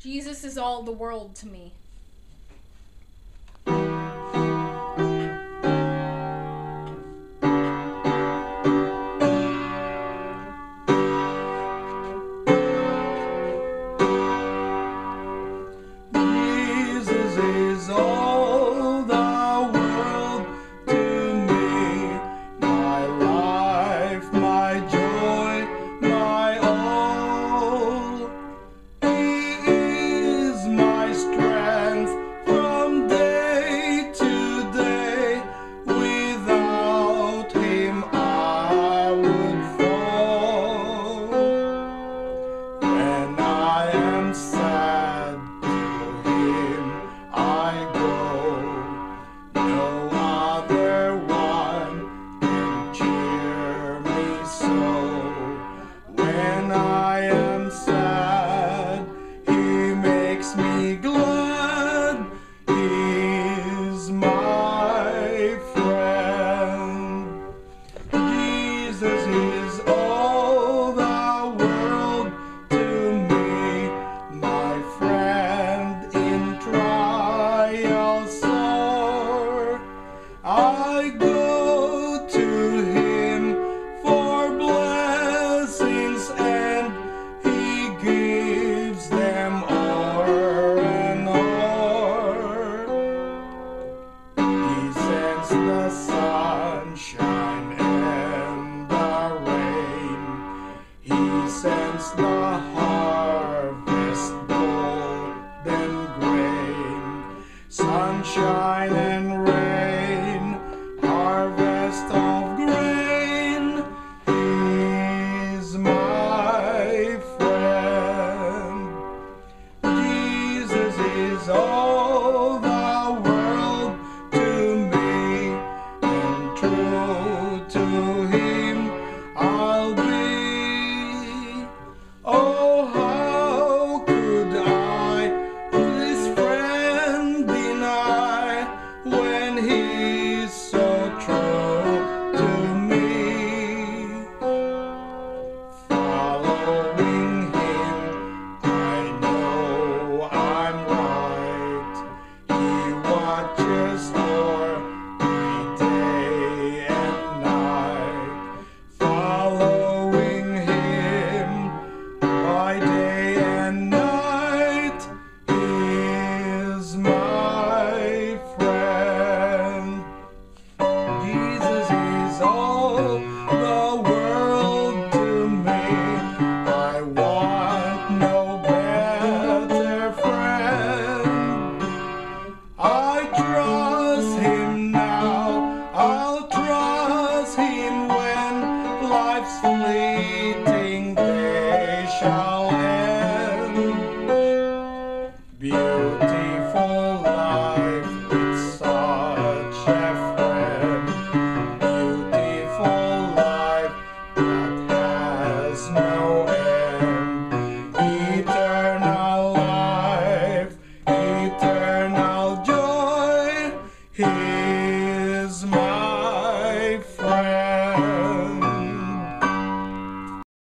Jesus is all the world to me. Jesus is all the world to me, my friend in trial sore. I go to him for blessings and he gives them o'er and o'er. He sends the sunshine.